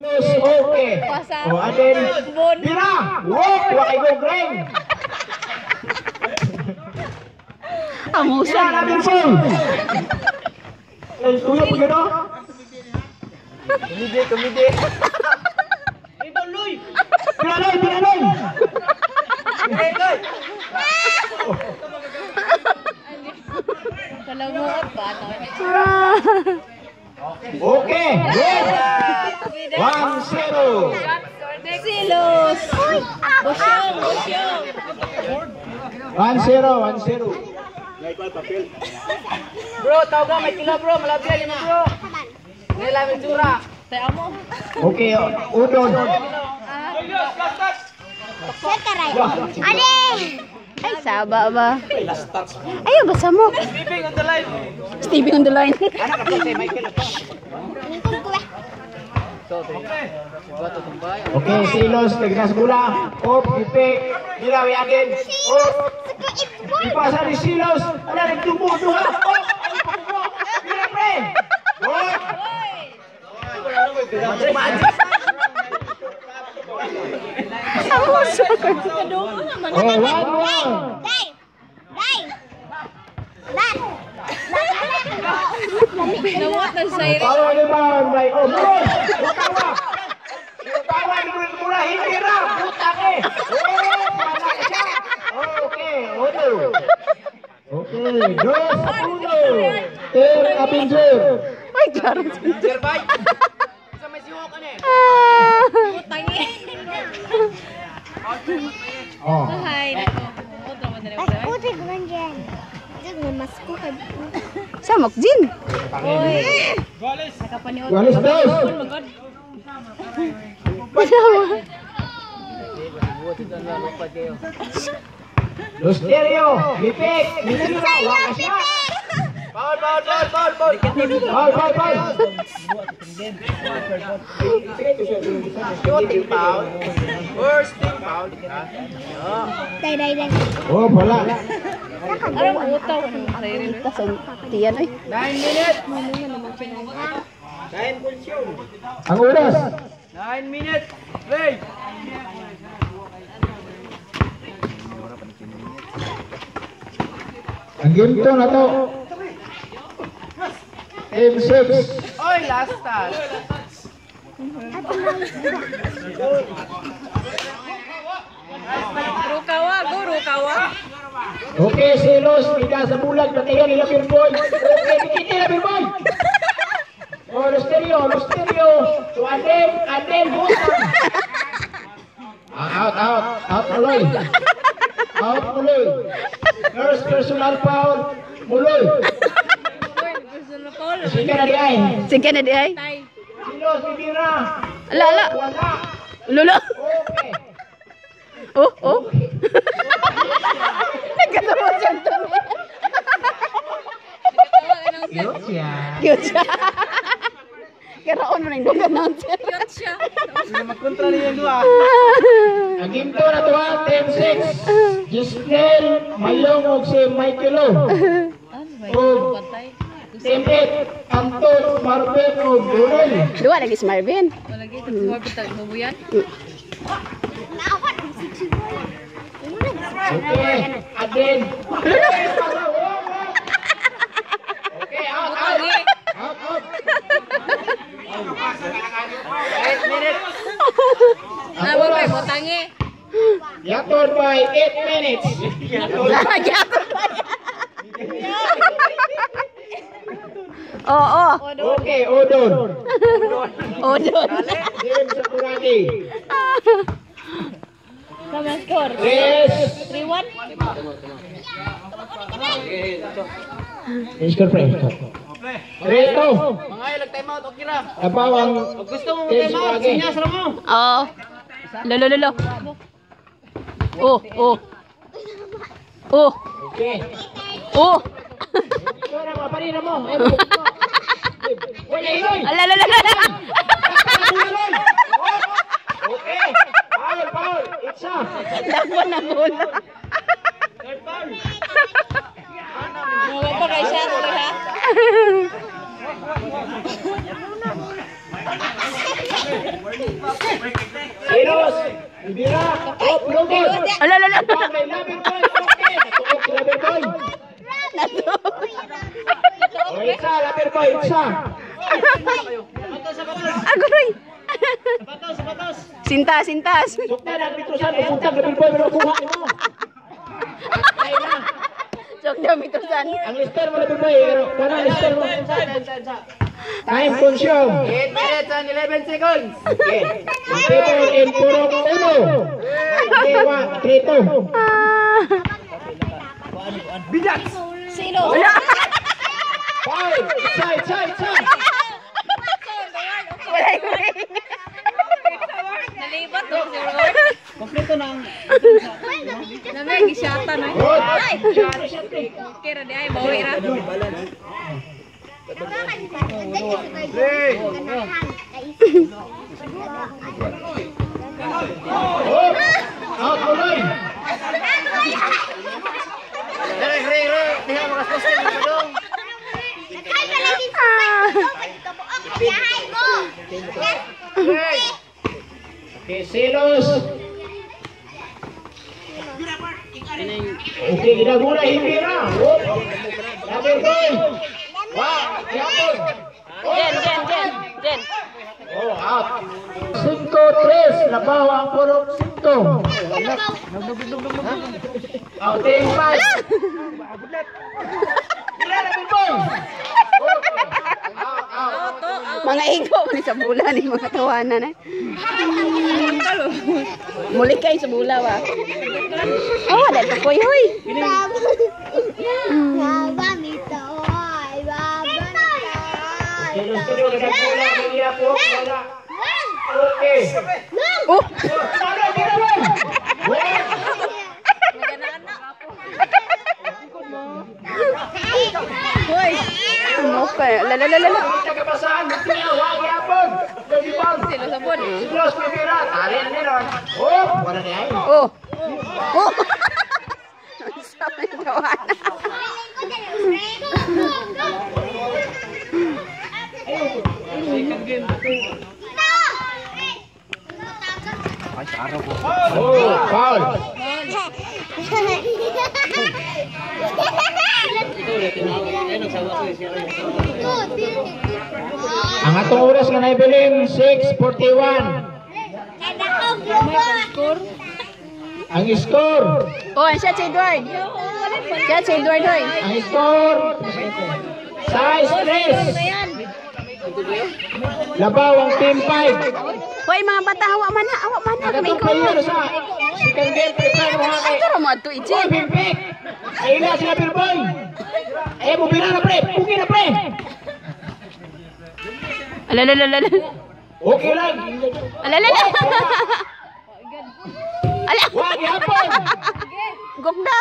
Okay. Pasa. O, atin. Bon. Bira! Walk! Wakay go greng! Ang Siya husay. namin full! Eh, tuyo po gano? Tumidi, tumidi. Pinaloy, pinaloy! Pinaloy! Kalamuot ba? Okay, good! One, zero, one, zero. Bro, tawag ka, may kila bro, malapit yan bro. Nila may tsura. Tayo mo. Okay, udon. Ale! Ay, saba ba? Ayaw, basa mo. Sleeping on the line. Stevie on the line. Anak ka Michael Oke silos tignas gula. Up, ipi, dilawi agin. Up. Ipasa ni silos. Ala rin tumo duha. Up. Dire pre. Up. Aku masuk. Oh, one more. Day. Day. Lan. Lan. Nawat na sa iyo. Kalau naman, may umrod. Putak eh. Oh, panak siya. Okay, uno. Okay, dos, uno. Ter Avenger. Ay, klaro. Gerbay. Sa may siwo ka ni. Tangi. Oh. Hi, nako. Otra man na Sa Mokjin. Oy. Nakapaniod. Walis dos. Magod. Buat ito na lupad kayo. Lusterio. Lipik. Minira. Waka siya. Bawal, bawal, bawal, bawal, bawal. Bal, bal, bal. Shooting foul. First team foul. Oh, bola. Aram utaw ano siren. Sa tiyan ay. 9 minutes. 9 pulsyon. Ang oras. 9 minutes. Play. Ang ginto na to. Game 6. Oy, last touch. Rukawa, go rukawa. Okay, silos. Tiga sa bulag. Patigan nila Birboy. Okay, dikiti na Birboy. Oh, Lusterio, Lusterio. So, Aden, Aden, butang. Ah, out, out. Out, Muloy. Out, Muloy. First personal foul. Muloy. Na. Sige na di ay. Sige na di ay. Tay. Silos, bibira. Ala, ala. Wala. Lolo. Okay. Oh, oh. Nagkatawa siya doon. Cute siya. Cute siya. Karaon mo na yung dog announcer. Cute siya. Hindi magkontra niya dua. Ang ginto na to ha, 10-6. Gisnel, Mayong, og si Michaelo. Oh. Team 8, Anton, Marvin, o Burel. Dua lagi si Marvin. Lagi, semua kita bubuyan. Okay, Aden. Okay, out, out. Out, out. 8 minutes. Ang oras, tangi. yaton by 8 minutes. Oo. Okay, Odon. Oh, doon. James Sakurati. Sama skor. Yes. 3-1. Score pre. Reto. Mga ay, lag-time out. Okay ra. Abawang gusto mo mag-time out, sinyas lang mo. Oo. Lolo, lolo. Oh, oh. Oh, Okay. oh. Ito na mga panina mo. Wala iloy. Ala, ala, ala. Okay. Foul, foul. It's up. Lapo na bola. Ala, ala, ala. Si lover boy. Oh, isa, lover boy. Isa. Agoy. Sintas, sintas. Sukta na, bitusan. Pupuntang lover boy. Pero kuha mo. Na. Sok daw mitusan. Ang lister mo lover boy. Pero, Para lister mo. Time consume. 8 minutes and 11 seconds. Okay. People in Purok Uno. Dewa, Trito. Ah. Wala. Five. Isa, isa, isa. Wala yung ring. Nalibat to si Lord. Kompleto ng Namay na. Good. Ay, kira di ay bawi ra. Okay, silos. Okay, ginaguna, hindi na. Oh. Sabi ko. Yapon. Jen, Jen, Jen, Jen. Oh, out. Cinco, tres. Labaw ang purok cinco. Outing five. Out. Mga igo man sa bula ni mga tawanan eh. Muli kay sa bula ba? Oh, ada ka koy hoy. Oh, Ano, ginawa? Wala. hoy. Ano ka? La la la la. la. Tagapasahan, hindi na, wag yapon. Nagibang. Sila sa bon. Silos, pipira. Tali na nila. Oh, wala na yan. Oh. Oh. Sa mga tawanan. Oh, foul. Ang atong oras nga naibiling 6.41. Ang score, Oh, ang siya si Edward. Siya si Edward hoy. ang score, size 3. Labaw ang team 5. Hoy mga bata, hawa man na, hawa man na. Kamay Nagatong ko. kayo sa second game, prepare mo nga kay Tara mo ato Boy, ijin. pimpik! Ay na sila Pirboy! Eh, bubira na pre! Pugi na pre! Ala la la la. la. Okay lang! Ala la la. Ala. Wag yapon! Gokda.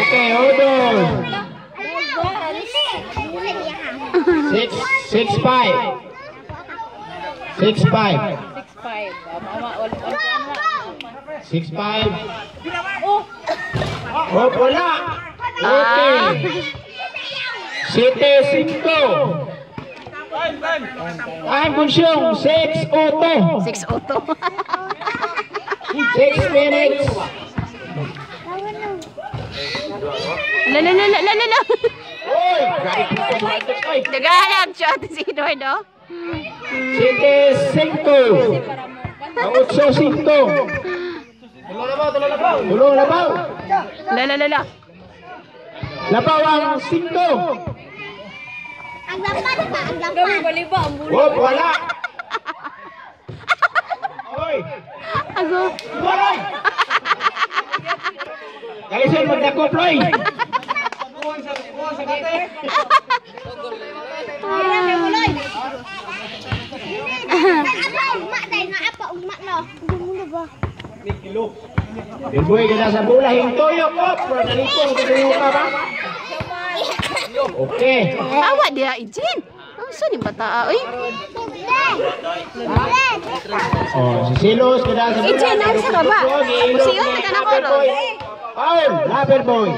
Okay, hold on! Six, six, five. Six, five. 6'5". Mama, wal wal Six, five. Oh, wala! Okay. Siete, cinco. Ang bunsyong, 6-0. 6-0. 6 minutes. Lala, lala, lala, lala. Uy, Nagahanap siya ate si Eduardo. Sige, 5. Ang 8-5. Tulo labaw, tulo labaw. Tulo labaw. Lala, lala. Labaw ang 5. Ang lampad ba? Ang lampad. Dami baliba ang bulo. Wop, wala. Oy. Ago. Wala. Kaya siya magdako, Floy. Buwan sa buwan sa kate. Dibuy ka na sa bula, hintoy ako! Pwede nito, kung kung kung kung Okay. Awa dia ijin. Saan yung bata oy? Oh, si Silos ka na sa. Ijin na sa baba. Musiyo na ka na ko ron. Foul, Lover Boy.